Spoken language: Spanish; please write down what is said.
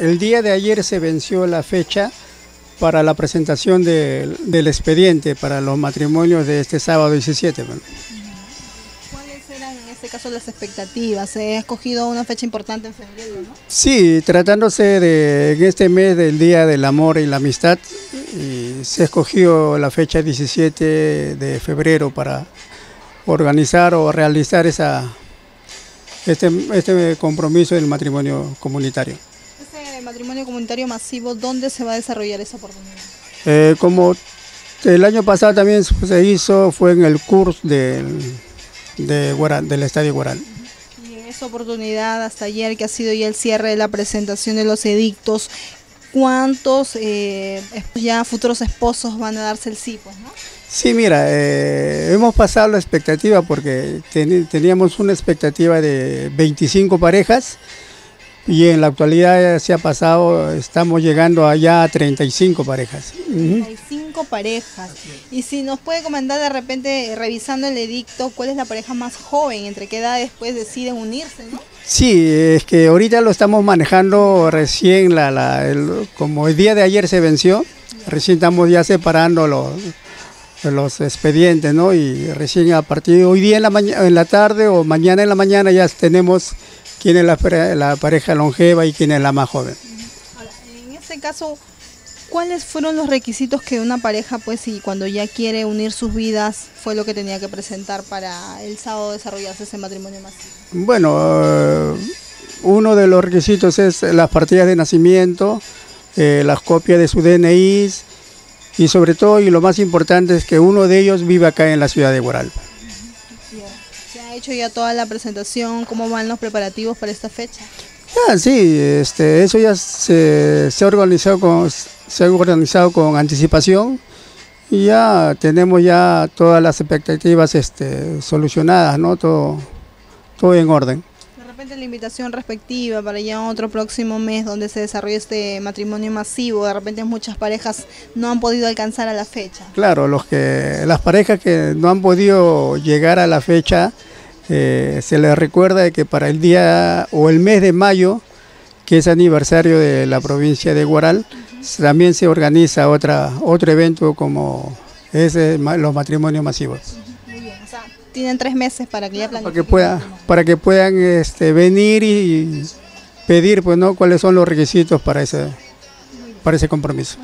El día de ayer se venció la fecha para la presentación del, del expediente para los matrimonios de este sábado 17. bueno. ¿Cuáles eran en este caso las expectativas? Se ha escogido una fecha importante en febrero, ¿no? Sí, tratándose de en este mes del Día del Amor y la Amistad, y se escogió la fecha 17 de febrero para organizar o realizar esa, este, este compromiso del matrimonio comunitario. Ese matrimonio comunitario masivo, ¿dónde se va a desarrollar esa oportunidad? Eh, como el año pasado también se hizo, fue en el curso del, de Guaral, del Estadio Guaral. Y en esa oportunidad, hasta ayer que ha sido ya el cierre de la presentación de los edictos, ¿cuántos eh, ya futuros esposos van a darse el sí? Pues, ¿no? Sí, mira, eh, hemos pasado la expectativa porque ten- teníamos una expectativa de 25 parejas y en la actualidad se ha pasado, estamos llegando allá a 35 parejas. Ujú. 35 parejas. Y si nos puede comentar de repente, revisando el edicto, ¿cuál es la pareja más joven? ¿Entre qué edad después deciden unirse? ¿no? Sí, es que ahorita lo estamos manejando recién, la, la- el- como el día de ayer se venció, recién estamos ya separando los, los expedientes, ¿no? Y recién a partir de hoy día en la, en la tarde o mañana en la mañana ya tenemos quién es la, pare- la pareja longeva y quién es la más joven. Ahora, en este caso, ¿cuáles fueron los requisitos que una pareja, pues, y cuando ya quiere unir sus vidas, fue lo que tenía que presentar para el sábado desarrollarse ese matrimonio masivo? Bueno, eh, uno de los requisitos es las partidas de nacimiento, eh, las copias de su DNI y sobre todo, y lo más importante es que uno de ellos vive acá en la ciudad de Guaral. ¿Se ha hecho ya toda la presentación? ¿Cómo van los preparativos para esta fecha? Ah, sí, este, eso ya se, se ha organizado con, se ha organizado con anticipación y ya tenemos ya todas las expectativas este, solucionadas, ¿no? Todo, todo en orden. De repente la invitación respectiva para ya otro próximo mes donde se desarrolle este matrimonio masivo, de repente muchas parejas no han podido alcanzar a la fecha. Claro, los que, las parejas que no han podido llegar a la fecha, eh, se les recuerda de que para el día o el mes de mayo, que es aniversario de la provincia de Guaral, también se organiza otra, otro evento como es eh, los matrimonios masivos. Muy bien, o sea, tienen tres meses para que ya Para que, pueda, para que puedan este, venir y pedir pues, ¿no? cuáles son los requisitos para ese, para ese compromiso.